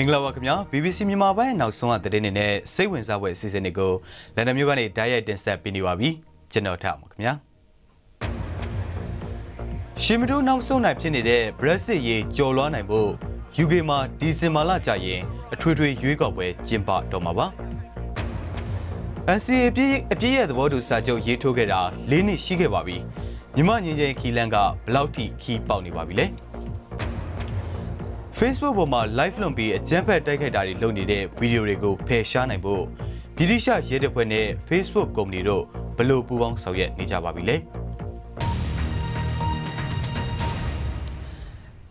မင်္ဂလာပါခင်ဗျာ BBC မြန်မာပိုင်းနောက်ဆုံးအသတင်းတွေနဲ့စိတ်ဝင်စားဖွယ်အစီအစဉ်တွေကိုလန်ဒန်မြို့ကနေဓာတ်ရိုက်တင်ဆက်ပေးနေပါပြီကျွန်တော်ထားပါခင်ဗျာရှီမတိုးနောက်ဆုံးနိုင်ဖြစ်နေတဲ့ Brexit ရေးကြော်လွှားနိုင်ဖို့ UK မှာဒီဇင်ဘာလကြာရင်အထွေထွေရွေးကောက်ပွဲကျင်းပတော့မှာပါ NCA အပြည့်အပြည့်ရဲ့သဘောတူစာချုပ်ရေးထိုးခဲ့တာ၄နှစ်ရှိခဲ့ပါပြီမြမငင်းချင်းခီလန်ကဘယ်လောက်ထိခီးပေါက်နေပါပြီလဲ Facebook ပေါ်မှာ live လွှင့်ပြီးအကြမ်းဖက်တိုက်ခိုက်တာတွေလုပ်နေတဲ့ဗီဒီယိုတွေကိုဖယ်ရှားနိုင်ဖို့ဗြိတိရှရဲတပ်ဖွဲ့နဲ့ Facebook ကုမ္ပဏီတို့ဘယ်လိုပူးပေါင်းဆောင်ရွက်နေကြပါပြီလဲ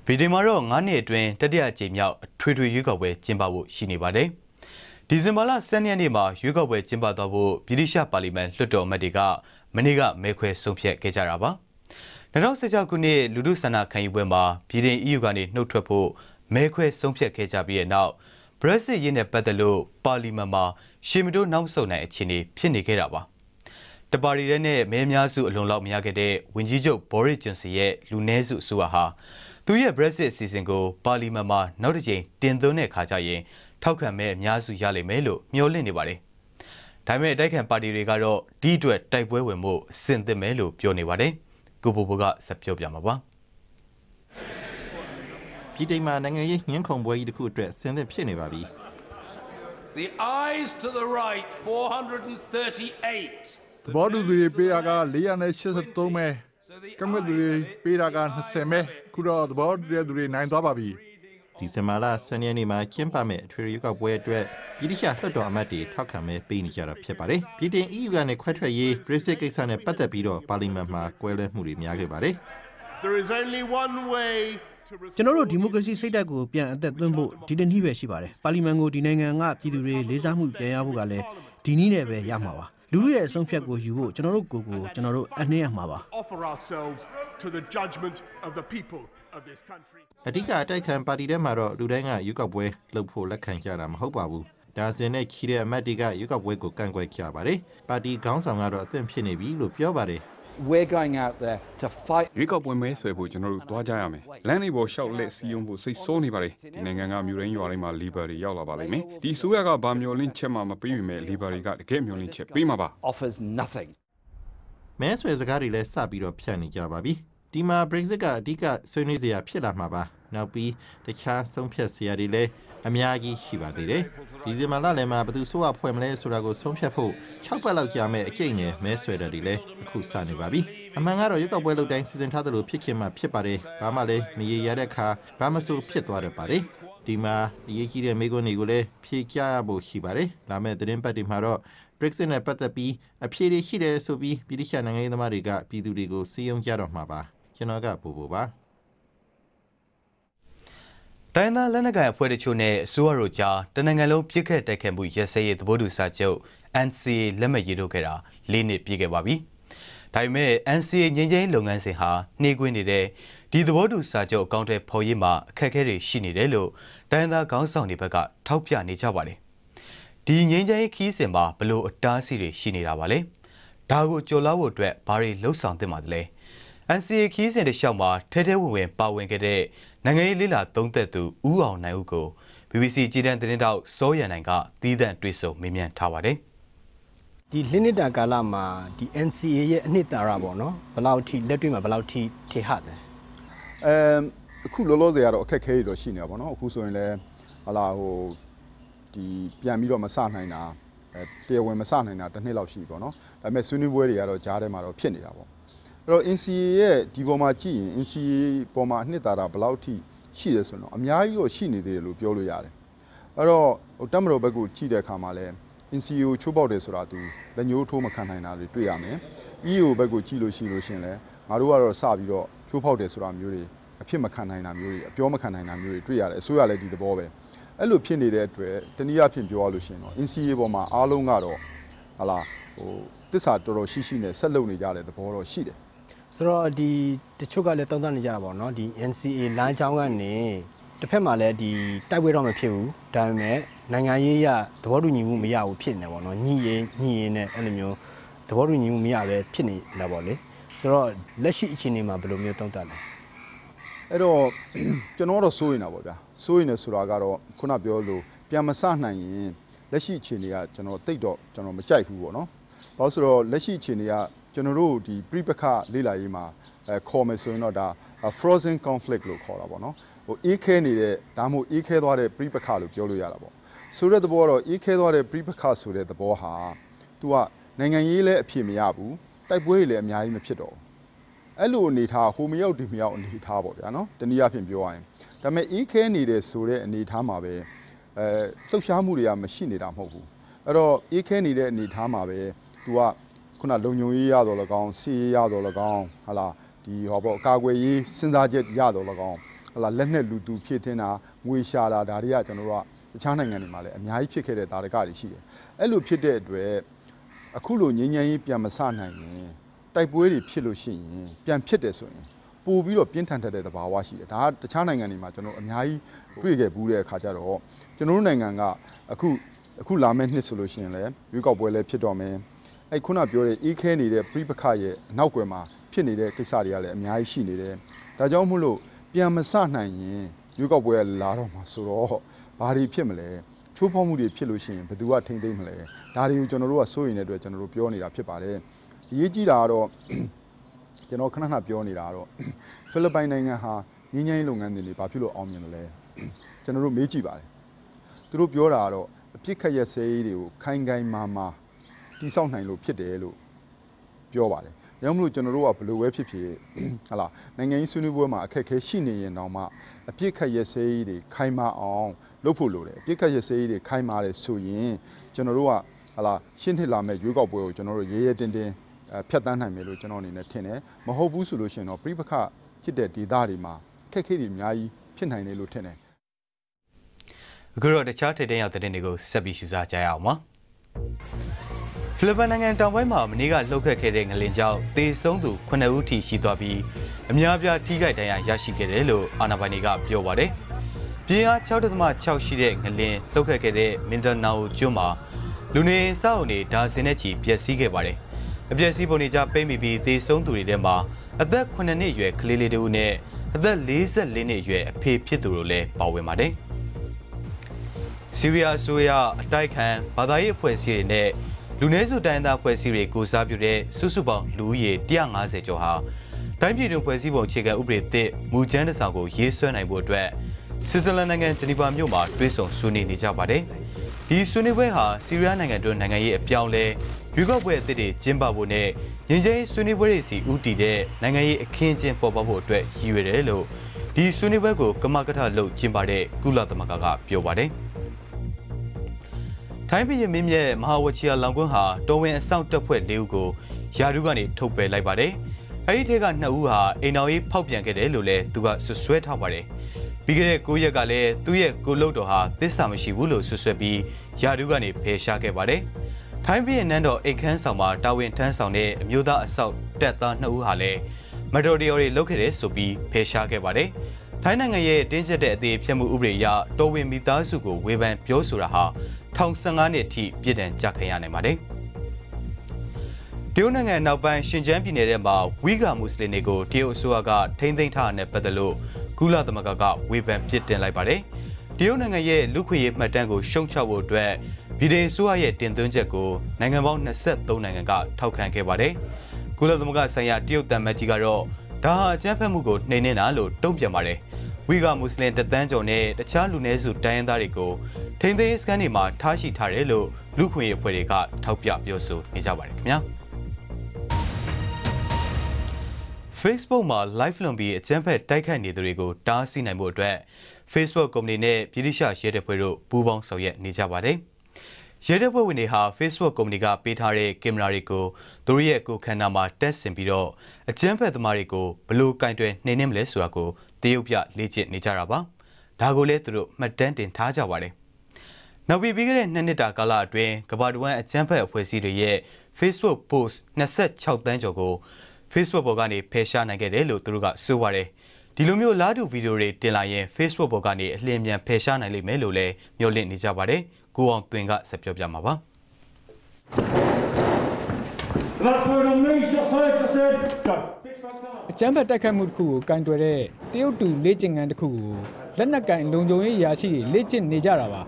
ဗီဒီယိုမှာတော့9နှစ်အတွင်းတတိယအကြိမ်မြောက်အထွေထွေရွေးကောက်ပွဲကျင်းပဖို့ရှိနေပါတယ်။ဒီဇင်ဘာလ10ရက်နေ့မှာရွေးကောက်ပွဲကျင်းပသွားဖို့ဗြိတိရှပါလီမန်လွှတ်တော်အမတ်တွေကမနေ့ကမဲခွဲဆုံးဖြတ်ခဲ့ကြတာပါ။2016ခုနှစ်လူထုဆန္ဒခံယူပွဲမှာပြည်ထောင် EU ကနေနှုတ်ထွက်ဖို့ မဲခွဲဆုံးဖြတ်ခဲ့ကြပြီးတဲ့နောက် Brexit ရေးနဲ့ပတ်သက်လို့ပါလီမန်မှာရှေမတိုးနောက်ဆုတ်နိုင်အခြေအနေဖြစ်နေခဲ့တာပါတပါရီတဲ့နဲ့မဲများစုအလွန်လောက်မရခဲ့တဲ့ဝင်ကြီးချုပ်ဘော်ရစ်ဂျန်စီရဲ့လူနည်းစုအစိုးရဟာသူရဲ့ Brexit အစီအစဉ်ကိုပါလီမန်မှာနောက်တစ်ကြိမ်တင်သွင်းတဲ့ခါကျရင်ထောက်ခံမဲအများစုရလိမ့်မယ်လို့မျှော်လင့်နေပါတယ်ဒါပေမဲ့တိုက်ခံပါတီတွေကတော့ဒီအတွက်တိုက်ပွဲဝင်မှုစင်သစ်မယ်လို့ပြောနေပါတယ်ကိုဘိုဘိုကဆက်ပြောပြမှာပါ ပြည်တိုင်မှာနိုင်ငံရေးညှင်းခုန်ပွဲကြီးတစ်ခုအတွက်ဆင်သင့်ဖြစ်နေပါပြီ The eyes to the right 438သဘောတူတွေပေးတာက483မဲကံကွက်တွေပေးတာက20မဲခုတော့သဘောတူတဲ့သူတွေနိုင်သွားပါပြီဒီဇင်ဘာလ10ရက်နေ့မှာကျင်းပမယ့်အထွေထွေရွေးကောက်ပွဲအတွက်ပြည်ထောင်စုလွှတ်တော်အမတ်တွေထောက်ခံမဲပေးနေကြတာဖြစ်ပါတယ်။ပြည်တင် EU ကနေခွဲထွက်ရေး Brexit ကိစ္စနဲ့ပတ်သက်ပြီးတော့ပါလီမန်မှာကွဲလွဲမှုတွေများခဲ့ပါတယ်။ There is only one way ကျွန်တော်တို့ဒီမိုကရေစီစိတ်ဓာတ်ကိုပြန်အသက်သွင်းဖို့ဒီတနည်းပဲရှိပါတယ်ပါလီမန်ကိုဒီနိုင်ငံကပြည်သူတွေလေးစားမှုပြန်ရဖို့ကလည်းဒီနည်းနဲ့ပဲရမှာပါလူလူရဲ့အဆုံးဖြတ်ကိုယူဖို့ကျွန်တော်တို့ကိုကိုကျွန်တော်တို့အနှင်းရမှာပါ offer ourselves to the judgment of the people of this country အဓိကအတိုက်ခံပါတီထဲမှာတော့လူတိုင်းကရွေးကောက်ပွဲလုပ်ဖို့လက်ခံကြတာမဟုတ်ပါဘူးဒါစင်နဲ့ခီးတဲ့အမတ်တွေကရွေးကောက်ပွဲကိုကန့်ကွက်ကြပါတယ်ပါတီခေါင်းဆောင်ကတော့အသင့်ဖြစ်နေပြီလို့ပြောပါတယ် we're going out there to fight ရွေးကောက်ပွဲမဲဆွဲဖို့ကျွန်တော်တို့တွားကြရမယ်လမ်းလေးပေါ်ရှောက်လက်စီယုံဖို့စိတ်ဆိုးနေပါတယ်ဒီနိုင်ငံကမြို့ရင်းရွာတိုင်းမှာ labor တွေရောက်လာပါလိမ့်မယ်ဒီဆိုရကဘာမျောလင့်ချက်မှမပေးမိမဲ့ labor တွေကတကယ်မျောလင့်ချက်ပေးမှာပါ offers nothing မဲဆွဲစကားတွေလည်းစပြီးတော့ဖြတ်နေကြပါပြီဒီမှာ Brexit ကအဓိကဆွေးနွေးစရာဖြစ်လာမှာပါ နောက်ပြီးတခြားဆုံးဖြတ်စရာတွေလည်းအများကြီးရှိပါသေးတယ်ဒီဇင်ဘာလလယ်မှာဘယ်သူဆိုးရဖွဲ့မလဲဆိုတာကိုဆုံးဖြတ်ဖို့6ပတ်လောက်ကြာမဲ့အကျိတ်နဲ့မဲဆွဲတာတွေလည်းအခုစနေပါပြီအမှန်ကတော့ရွေးကောက်ပွဲလုပ်တိုင်းစီစဉ်ထားသလိုဖြစ်ခင်မှဖြစ်ပါတယ်ဘာမှလည်းမရေရတဲ့အခါဘာမှဆိုဖြစ်သွားတယ်ပါတယ်ဒီမှာအရေးကြီးတဲ့မိကွန်းတွေကိုလည်းဖြေကြရဖို့ရှိပါတယ်လာမယ့်သတင်းပတ်တွေမှာတော့ Brexit နဲ့ပတ်သက်ပြီးအဖြေတွေရှိတယ်ဆိုပြီးပြည်ထောင်နိုင်ငံရေးသမားတွေကပြည်သူတွေကိုစီယုံကြတော့မှာပါကျွန်တော်ကပူပူပါ တိုင်းသားလက်နက်ကိုင်အဖွဲ့တချို့နဲ့အစိုးရတို့ကြားတနင်္ဂနွေလုံးပြစ်ခတ်တိုက်ခိုက်မှုရစဲရေးသဘောတူစာချုပ် NCA လက်မှတ်ရေးထိုးခဲ့တာ၄နှစ်ပြည့်ခဲ့ပါပြီ။ဒါပေမဲ့ NCA ငြိမ်းချမ်းရေးလုပ်ငန်းစဉ်ဟာနှေးကွေးနေတဲ့ဒီသဘောတူစာချုပ်အကောင့်ထဲပေါ်ရေးမှာအခက်အခဲတွေရှိနေတယ်လို့တိုင်းသားခေါင်းဆောင်တွေဘက်ကထောက်ပြနေကြပါတယ်။ဒီငြိမ်းချမ်းရေးခီးစဉ်မှာဘလို့အတားအဆီးတွေရှိနေတာပါလဲ။ဒါကိုကြော်လာဖို့အတွက်ဘာတွေလှုပ်ဆောင်သင့်ပါသလဲ။ NCA ခီးစဉ်တစ်လျှောက်မှာထဲထဲဝင်ဝင်ပါဝင်ခဲ့တဲ့ နိုင်ငံရေးလေးလာသုံးသက်သူဦးအောင်နိုင်ဦးကို BBC ကြည်တန်းသတင်းတောက်စောရန်နိုင်ကတီးသန့်တွေ့ဆုံမေးမြန်းထားပါတယ်။ဒီလင်းနှစ်တာကာလမှာဒီ NCA ရဲ့အနှစ်သာရပေါ့နော်ဘယ်လောက်ထိလက်တွေ့မှာဘယ်လောက်ထိထေဟတယ်အဲအခုလောလောဆယ်ကတော့အခက်ခဲတွေတော့ရှိနေတာပေါ့နော်အခုဆိုရင်လည်းဟလာဟိုဒီပြန်ပြီးတော့မစနိုင်တာအဲတရားဝင်မစနိုင်တာတစ်နှစ်လောက်ရှိပေါ့နော်ဒါပေမဲ့ဆွေးနွေးပွဲတွေကတော့ကြားထဲမှာတော့ဖြစ်နေတာပေါ့ အဲ့တော့ NCA ရဲ့ဒီပေါ်မှာကြည့်ရင် NCA ပေါ်မှာအနှစ်သာရဘယ်လောက်ထိရှိတယ်ဆိုတော့အများကြီးတော့ရှိနေသေးတယ်လို့ပြောလို့ရတယ်အဲ့တော့ဟိုတက်မတော်ဘက်ကိုကြည့်တဲ့အခါမှာလည်း NCA ကိုချိုးပေါက်တယ်ဆိုတာသူလက်ညှိုးထိုးမခံနိုင်တာတွေတွေ့ရမယ် EU ဘက်ကိုကြည့်လို့ရှိလို့ရှင်လဲငါတို့ကတော့စပြီးတော့ချိုးဖောက်တယ်ဆိုတာမျိုးတွေအဖြစ်မခံနိုင်တာမျိုးတွေအပြောမခံနိုင်တာမျိုးတွေတွေ့ရတယ်အစိုးရလည်းဒီသဘောပဲအဲ့လိုဖြစ်နေတဲ့အတွက်တနည်းအားဖြင့်ပြောရလို့ရှိရင်တော့ NCA ပေါ်မှာအားလုံးကတော့ဟာလာဟိုတစ္ဆာတော်တော်ရှိရှိနဲ့ဆက်လုပ်နေကြတဲ့သဘောတော့ရှိတယ် ဆိုတော့ဒီတချို့ကလည်းသုံးသပ်နေကြတာပေါ့နော်ဒီ NCA လမ်းကြောင်းကနေတစ်ဖက်မှာလည်းဒီတိုက်ပွဲတော့မဖြစ်ဘူးဒါပေမဲ့နိုင်ငံရေးရသဘောတူညီမှုမရဘူးဖြစ်နေပေါ့နော်ညှိရင်ညှိရင်နဲ့အဲ့လိုမျိုးသဘောတူညီမှုမရပဲဖြစ်နေတာပေါ့လေဆိုတော့လက်ရှိအခြေအနေမှာဘယ်လိုမျိုးသုံးသပ်လဲအဲ့တော့ကျွန်တော်တော့စိုးရင်တာပေါ့ဗျာစိုးရင်လည်းဆိုတာကတော့ခုနပြောလို့ပြန်မစနိုင်ရင်လက်ရှိအခြေအနေကကျွန်တော်တိတ်တော့ကျွန်တော်မကြိုက်ဘူးပေါ့နော်။ဘာလို့ဆိုတော့လက်ရှိအခြေအနေက ကျွန်တော်တို့ဒီပြိပခလေးလာရေးမှာအဲခေါ်မယ်ဆိုရင်တော့ဒါ frozen conflict လို့ခေါ်တာပေါ့နော်။ဟိုအေးခဲနေတဲ့ဒါမှမဟုတ်အေးခဲသွားတဲ့ပြိပခလို့ပြောလို့ရတာပေါ့။ဆိုတဲ့သဘောကတော့အေးခဲသွားတဲ့ပြိပခဆိုတဲ့သဘောဟာသူကနိုင်ငံရေးလည်းအဖြစ်မရဘူး။တိုက်ပွဲတွေလည်းအများကြီးမဖြစ်တော့ဘူး။အဲ့လိုအနေထားဟိုမရောက်ဒီမရောက်အနေထားပေါ့ဗျာနော်။တနည်းအားဖြင့်ပြောရရင်ဒါပေမဲ့အေးခဲနေတဲ့ဆိုတဲ့အနေထားမှာပဲအဲလှုပ်ရှားမှုတွေကမရှိနေတာမဟုတ်ဘူးအဲ့တော့အေးခဲနေတဲ့အနေထားမှာပဲ तू က ခုနလုံညုံရေးရတော့လကောင်းစီရေးရတော့လကောင်းဟာလာဒီဟောပေါ့အကာအကွယ်ရေးစဉ်းစားချက်ရတော့လကောင်းဟာလာလက်နဲ့လူတူဖြစ်တင်တာငွေရှာတာဒါတွေကကျွန်တော်တို့ကတခြားနိုင်ငံတွေမှာလည်းအများကြီးဖြစ်ခဲ့တဲ့တာရကတွေရှိတယ်အဲ့လိုဖြစ်တဲ့အတွက်အခုလိုငြိမ်းချမ်းရေးပြန်မဆနိုင်ရင်တိုက်ပွဲတွေဖြစ်လို့ရှိရင်ပြန်ဖြစ်တယ်ဆိုရင်ပို့ပြီးတော့ပြင်းထန်တဲ့သဘာဝရှိတယ်ဒါကတခြားနိုင်ငံတွေမှာကျွန်တော်အများကြီးတွေ့ခဲ့ဘူးတဲ့အခါကျတော့ကျွန်တော်တို့နိုင်ငံကအခုအခုလာမယ့်နှစ်ဆိုလို့ရှိရင်လည်းရွေးကောက်ပွဲလည်းဖြစ်တော့မယ် အဲ့ခုနပြောတဲ့အေးခဲနေတဲ့ပြိပခရဲ့အနောက်ကွယ်မှာဖြစ်နေတဲ့ကိစ္စတွေကလည်းအများကြီးရှိနေတယ်ဒါကြောင့်မို့လို့ပြန်မဆနိုင်ရင်ရွေးကောက်ပွဲလာတော့မှာဆိုတော့ဘာတွေဖြစ်မလဲချိုးဖောက်မှုတွေဖြစ်လို့ရှိရင်ဘယ်သူကထိမ့်သိမ့်မလဲဒါတွေကိုကျွန်တော်တို့ကစိုးရိမ်တဲ့အတွက်ကျွန်တော်တို့ပြောနေတာဖြစ်ပါတယ်အရေးကြီးတာကတော့ကျွန်တော်ခဏခဏပြောနေတာကတော့ဖိလစ်ပိုင်နိုင်ငံဟာငင်းငိုင်းလုပ်ငန်းတွေဘာဖြစ်လို့အောင်မြင်လဲကျွန်တော်တို့မေးကြည့်ပါတယ်သူတို့ပြောတာကတော့အပြစ်ခတ်ရက်စဲရေးတွေကိုခိုင်ခိုင်မာမာ တိဆောက်နိုင်လို့ဖြစ်တယ်လို့ပြောပါတယ်။ဒါကြောင့်မလို့ကျွန်တော်တို့ကဘယ်လိုပဲဖြစ်ဖြစ်ဟလာနိုင်ငံရေးဆွေးနွေးပွဲမှာအခက်အခဲရှိနေရင်တောင်မှအပြစ်ခတ်ရက်စဲရေးတွေခိုင်မာအောင်လုပ်ဖို့လိုတယ်။အပြစ်ခတ်ရက်စဲရေးတွေခိုင်မာတယ်ဆိုရင်ကျွန်တော်တို့ကဟလာရှင်းနှစ်လာမဲ့ရွေးကောက်ပွဲကိုကျွန်တော်တို့ရဲရဲတင်းတင်းဖြတ်တန်းနိုင်မယ်လို့ကျွန်တော်အနေနဲ့ထင်တယ်။မဟုတ်ဘူးဆိုလို့ရှိရင်တော့ပြိပခဖြစ်တဲ့ဒေသတွေမှာအခက်အခဲတွေအများကြီးဖြစ်နိုင်တယ်လို့ထင်တယ်အခုတော့တခြားထိပ်တန်းရောက်တဲ့တင်တွေကိုဆက်ပြီးရှုစားကြရအောင်ပါ ဖိလစ်ပိုင်နိုင်ငံတောင်ပိုင်းမှာမနေ့ကလှုပ်ခတ်ခဲ့တဲ့ငလင်ကြောင့်သေဆုံးသူ9ဦးထိရှိသွားပြီးအများပြားထိခိုက်ဒဏ်ရာရရှိခဲ့တယ်လို့အာဏာပိုင်တွေကပြောပါတယ်။ပြည်အား6.6ရှိတဲ့ငလင်လှုပ်ခတ်ခဲ့တဲ့မင်ဒနာအိုကျွန်းမှာလူနေစောက်နေဒါဇင်နဲ့ချီပျက်စီးခဲ့ပါတယ်။အပျက်စီးပုံတွေကြပိတ်မိပြီးသေဆုံးသူတွေထဲမှာအသက်9နှစ်အရွယ်ကလေးလေးတူနဲ့အသက်44နှစ်အရွယ်အဖေဖြစ်သူတို့လည်းပါဝင်ပါတယ်။ဆီးရီးယားအစိုးရအတိုက်ခံဘာသာရေးအဖွဲ့အစည်းတွေနဲ့ လူနည်းစုတိုင်းသားအဖွဲ့အစည်းတွေကိုစားပြုတဲ့စုစုပေါင်းလူဦးရေ150ကျော်ဟာတိုင်းပြည်တွင်ဖွဲ့စည်းပုံအခြေခံဥပဒေသစ်မူကြမ်းတစ်စောင်ကိုရေးဆွဲနိုင်ဖို့အတွက်ဆွစ်ဇာလန်နိုင်ငံဂျနီဗာမြို့မှာတွဲဆုံဆွေးနွေးနေကြပါတယ်။ဒီဆွေးနွေးပွဲဟာဆီးရီးယားနိုင်ငံတွင်နိုင်ငံရေးအပြောင်းလဲရွေးကောက်ပွဲအသစ်တွေကျင်းပဖို့နဲ့ငြိမ်းချမ်းရေးဆွေးနွေးပွဲတွေစီဦးတည်တဲ့နိုင်ငံရေးအခင်းအကျင်းပေါ်ပေါက်ဖို့အတွက်ရည်ရွယ်တယ်လို့ဒီဆွေးနွေးပွဲကိုကမကထလုပ်ကျင်းပတဲ့ကုလသမဂ္ဂကပြောပါတယ်။ ထိုင်းပြည်မင်းမြတ်မဟာဝချီယာလောင်ကွန်းဟာတော်ဝင်အဆောင်တပ်ဖွဲ့၄ဦးကိုယာဒူးကနေထုတ်ပယ်လိုက်ပါတယ်။အဲဒီထဲက2ဦးဟာအိမ်တော်ရေးဖောက်ပြန်ခဲ့တယ်လို့လည်းသူကဆွဆွဲထားပါတယ်။ပြီးခဲ့တဲ့9ရက်ကလည်းသူ့ရဲ့ကိုလုတ်တော်ဟာသစ္စာမရှိဘူးလို့ဆွဆွဲပြီးယာဒူးကနေဖယ်ရှားခဲ့ပါတယ်။ထိုင်းပြည်နန်းတော်အိတ်ခမ်းဆောင်မှာတာဝန်ထမ်းဆောင်တဲ့အမျိုးသားအဆောက်တပ်သား2ဦးဟာလည်းမတော်တရော်တွေလုပ်ခဲ့တယ်ဆိုပြီးဖယ်ရှားခဲ့ပါတယ်။ထိုင်းနိုင်ငံရဲ့တင်းကျပ်တဲ့အသေးဖြတ်မှုဥပဒေအရတော်ဝင်မိသားစုကိုဝေဖန်ပြောဆိုတာဟာ ထောင်15နှစ်အထိပြည်ဒဏ်ကြခံရနိုင်ပါတယ်။တရုတ်နိုင်ငံနောက်ပိုင်းရှင်ကျန်းပြည်နယ်ထဲမှာဝီဂါမွတ်စလင်တွေကိုတရုတ်အစိုးရကထိမ့်သိမ်းထားတဲ့ပတ်သက်လို့ကုလသမဂ္ဂကဝေဖန်ပြစ်တင်လိုက်ပါတယ်။တရုတ်နိုင်ငံရဲ့လူခွေရေးမှတ်တမ်းကိုရှုံချဖို့အတွက်ဗြိတိန်အစိုးရရဲ့တင်သွင်းချက်ကိုနိုင်ငံပေါင်း23နိုင်ငံကထောက်ခံခဲ့ပါတယ်။ကုလသမဂ္ဂဆိုင်ရာတရုတ်တံမတ်ကြီးကတော့ဒါဟာအကြမ်းဖက်မှုကိုနှိမ်နင်းတာလို့တုံ့ပြန်ပါတယ်။ ဝီဂါမွတ်စလင်တသန်းကျော်နဲ့တခြားလူနည်းစုတိုင်းရင်းသားတွေကိုထိန်းသိမ်းစကန်တွေမှာထားရှိထားတယ်လို့လူခွင့်ရေးအဖွဲ့တွေကထောက်ပြပြောဆိုနေကြပါတယ်ခင်ဗျာ Facebook မှာ live လွန်ပြီးအကြမ်းဖက်တိုက်ခိုက်နေသူတွေကိုတားဆီးနိုင်ဖို့အတွက် Facebook ကုမ္ပဏီနဲ့ပြည်ထောင်စုရဲတပ်ဖွဲ့တို့ပူးပေါင်းဆောင်ရွက်နေကြပါတယ်ရဲတပ်ဖွဲ့ဝင်တွေဟာ Facebook ကုမ္ပဏီကပေးထားတဲ့ကင်မရာတွေကိုသူတို့ရဲ့ကိုယ်ခန္ဓာမှာတက်ဆင်ပြီးတော့အကြမ်းဖက်သမားတွေကိုဘလို့ကင်တွယ်နှိမ်နင်းမလဲဆိုတာကို တရုတ်ပြလေ့ကျင့်နေကြတာပါဒါကိုလည်းသူတို့မှတ်တမ်းတင်ထားကြပါတယ်နောက်ပြီးပြီးခဲ့တဲ့နှစ်နှစ်တာကာလအတွင်းကမ္ဘာတဝန်းအကြမ်းဖက်အဖွဲ့အစည်းတွေရဲ့ Facebook post 26တန်းကျော်ကို Facebook ပေါ်ကနေဖယ်ရှားနိုင်ခဲ့တယ်လို့သူတို့ကဆိုပါတယ်ဒီလိုမျိုးလာတူဗီဒီယိုတွေတင်လာရင် Facebook ပေါ်ကနေအလင်းမြန်ဖယ်ရှားနိုင်လိမ့်မယ်လို့လည်းမျှော်လင့်နေကြပါတယ်ကိုအောင်သွင်ကဆက်ပြောပြမှာပါ That's where the police just heard just said. အကြမ်းဖက်တိုက်ခိုက်မှုတစ်ခုကိုကင်တွယ်တဲ့တရုတ်တူလေ့ကျင့်ခန်းတစ်ခုကိုလက်နက်ကင်လုံခြုံရေးအရာရှိတွေလေ့ကျင့်နေကြတာပါ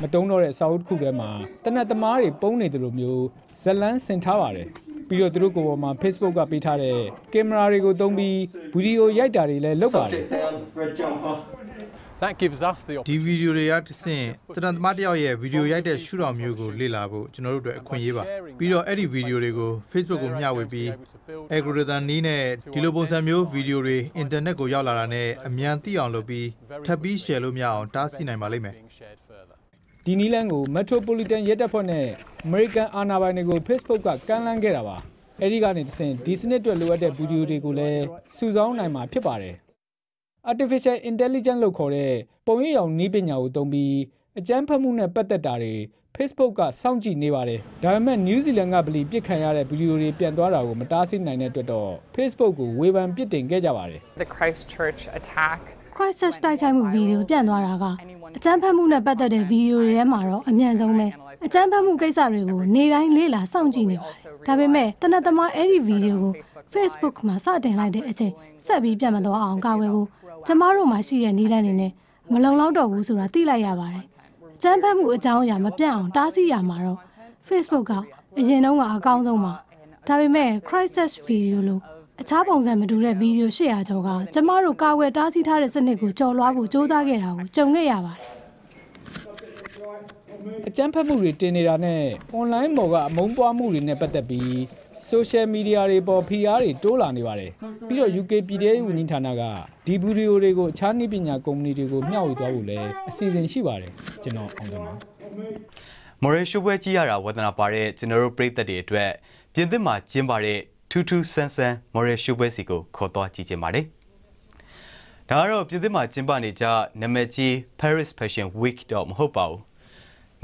မတုံးတော့တဲ့စာအုပ်တစ်ခုထဲမှာတနက်သမားတွေပုံနေတယ်လို့မျိုးဇလန်းဆင်ထားပါတယ်ပြီးတော့သူတို့ကိုယ်ပေါ်မှာ Facebook ကပေးထားတဲ့ကင်မရာတွေကိုသုံးပြီးဗီဒီယိုရိုက်တာတွေလည်းလုပ်ပါတယ် That gives us the ဒီဗီဒီယိုတွေကတစ်ဆင့်တရန်သမားတယောက်ရဲ့ဗီဒီယိုရိုက်တဲ့ရှုထောင့်မျိုးကိုလေ့လာဖို့ကျွန်တော်တို့အတွက်အခွင့်အရေးပါပြီးတော့အဲ့ဒီဗီဒီယိုတွေကို Facebook ကိုမျှဝေပြီး algorithm နည်းနဲ့ဒီလိုပုံစံမျိုးဗီဒီယိုတွေအင်တာနက်ကိုရောက်လာတာနဲ့အမြန်သိအောင်လုပ်ပြီးထပ်ပြီး share လို့မရအောင်တားဆီးနိုင်ပါလိမ့်မယ်ဒီနီလန်ကို Metropolitan ရဲတပ်ဖွဲ့နဲ့ American အာဏာပိုင်တွေကို Facebook ကကမ်းလှမ်းခဲ့တာပါအဲဒီကနေတဆင့်ဒီစနစ်အတွက်လိုအပ်တဲ့ဗီဒီယိုတွေကိုလည်းစုဆောင်းနိုင်မှာဖြစ်ပါတယ် artificial intelligence လို့ခေါ်တဲ့ပုံရိပ်အောင်နည်းပညာကိုသုံးပြီးအကြမ်းဖက်မှုနဲ့ပတ်သက်တာတွေ Facebook ကစောင့်ကြည့်နေပါတယ်။ဒါပေမဲ့ New Zealand ကဗလီပြစ်ခံရတဲ့ဗီဒီယိုတွေပြန်သွားတာကိုမတားဆီးနိုင်တဲ့အတွက်တော့ Facebook ကိုဝေဖန်ပြစ်တင်ခဲ့ကြပါတယ် The Christchurch attack Christchurch တိုက်ခိုက်မှုဗီဒီယိုပြန်သွားတာကအကြမ်းဖက်မှုနဲ့ပတ်သက်တဲ့ဗီဒီယိုတွေထဲမှာတော့အမြန်ဆုံးပဲ အကြမ်းဖက်မှုကိစ္စတွေကိုနေတိုင်းလေ့လာစောင့်ကြည့်နေပါတယ်ဒါပေမဲ့တနက်သမားအဲ့ဒီဗီဒီယိုကို Facebook မှာစတင်လိုက်တဲ့အချိန်ဆက်ပြီးပြန်မသွားအောင်ကာကွယ်ဖို့ကျမတို့မှာရှိတဲ့နည်းလမ်းတွေနဲ့မလုံလောက်တော့ဘူးဆိုတာသိလိုက်ရပါတယ်အကြမ်းဖက်မှုအကြောင်းအရာမပြတ်အောင်တားဆီးရမှာတော့ Facebook ကအရင်တုန်းကအကောင်းဆုံးပါဒါပေမဲ့ Christchurch ဗီဒီယိုလို့အခြားပုံစံမတူတဲ့ဗီဒီယို800ကျော်ကကျမတို့ကာဝယ်တားဆီးထားတဲ့စနစ်ကိုကျော်လွှားဖို့စ조사ခဲ့တာကိုကြုံခဲ့ရပါတယ်။ အကြမ်းဖက်မှုတွေတင်နေတာနဲ့ online ပေါ်ကအမုန်းပွားမှုတွေနဲ့ပတ်သက်ပြီး social media တွေပေါ် PR တွေတိုးလာနေပါတယ်။ပြီးတော့ UK ပြည်ထောင်စုဝန်ကြီးဌာနကဒီဗီဒီယိုတွေကိုအခြားနည်းပညာကုမ္ပဏီတွေကိုမျှဝေသွားဖို့လည်းအစီအစဉ်ရှိပါတယ်။ကျွန်တော်အောင်တယ်ပါ။မော်ရယ်ရှိုးပွဲကြီးရတာဝဒနာပါတဲ့ကျွန်တော်တို့ပြည်သက်တွေအတွက်ပြင်သစ်မှာကျင်းပတဲ့ထူးထူးဆန်းဆန်းမော်ရယ်ရှိုးပွဲစီကိုခေါ်သွားကြည့်ကြပါတယ်။ဒါကတော့ပြင်သစ်မှာကျင်းပနေကြနာမည်ကြီး Paris Fashion Week တော့မဟုတ်ပါဘူး။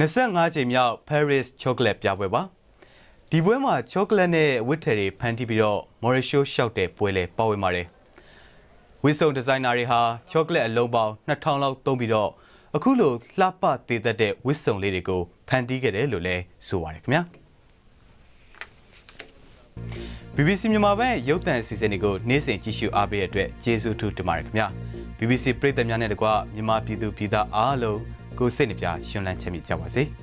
25ချိန်မြောက် Paris Chocolate ပြပွဲပါ။ဒီပွဲမှာ chocolate နဲ့ဝတ်ထည်တွေဖန်တီးပြီးတော့မော်ရယ်ရှိုးရှောက်တဲ့ပွဲလဲပါဝင်ပါတယ်။ဝစ်စုံဒီဇိုင်နာတွေဟာ chocolate အလုံးပေါင်း2000လောက်သုံးပြီးတော့အခုလိုလှပသေးသက်တဲ့ဝစ်စုံလေးတွေကိုဖန်တီးခဲ့တယ်လို့လည်းဆိုပါတယ်ခင်ဗျာ BBC မြန်မာပိုင်းရုပ်သံအစီအစဉ်တွေကိုနေ့စဉ်ကြည့်ရှုအားပေးတဲ့အတွက်ကျေးဇူးထူးတင်ပါတယ်ခင်ဗျာ BBC ပရိသတ်များနဲ့တကွမြန်မာပြည်သူပြည်သားအားလုံး ကိုစိတ်နှပြရှင်လန်းချမ်းမြေ့ကြပါစေ။